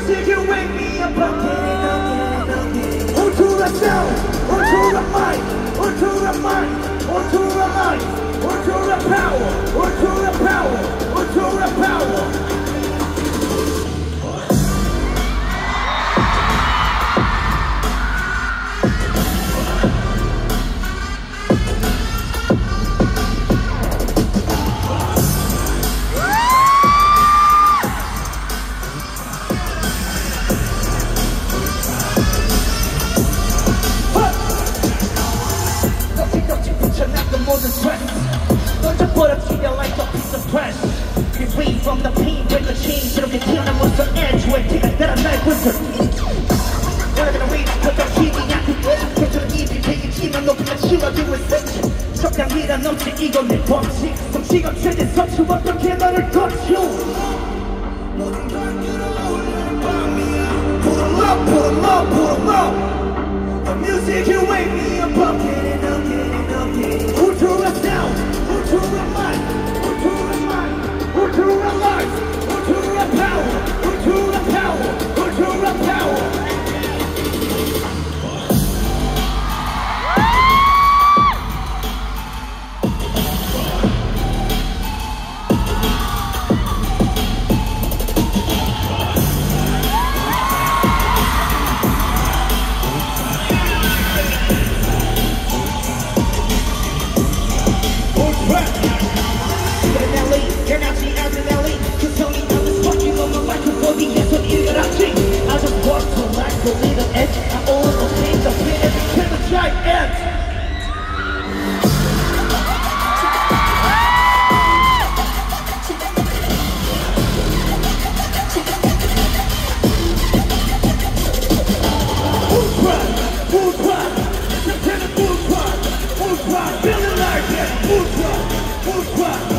music you 붙여놨던 모든 stress 던져버려 튀겨 like a piece of trash Be free from the pain, break the chain 저렇게 튀어나온 the edge 왜 티가 따라 날 붙어 여러분은 왜 이렇게 힘이 약해 계절은 입이 되겠지만 높이가 치워지고 있어 적당히란 넘치 이건 내 법칙 성취가 최대 서치 어떻게 너를 거쳐 모든 걸 끌어올리는 밤이야 Put 'em up, put 'em up, put 'em up The music you wake me Ultra, ultra.